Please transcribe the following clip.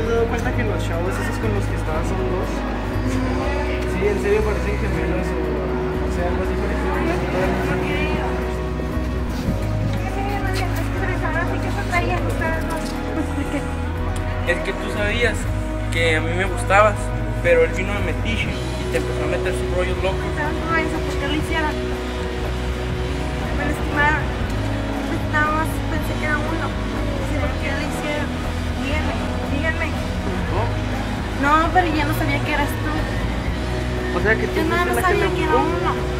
te has dado cuenta que los chavos esos con los que estabas son dos? Sí, en serio parecen gemelos o, o sea, algo así parecido. Es que tú sabías que a mí me gustabas, pero él vino de metiche y te empezó a meter sus rollos locos. No, eso porque lo hicieron. Me lastimaron. No, pero yo no sabía que eras tú. O sea que tú Yo nada que sabía que era uno.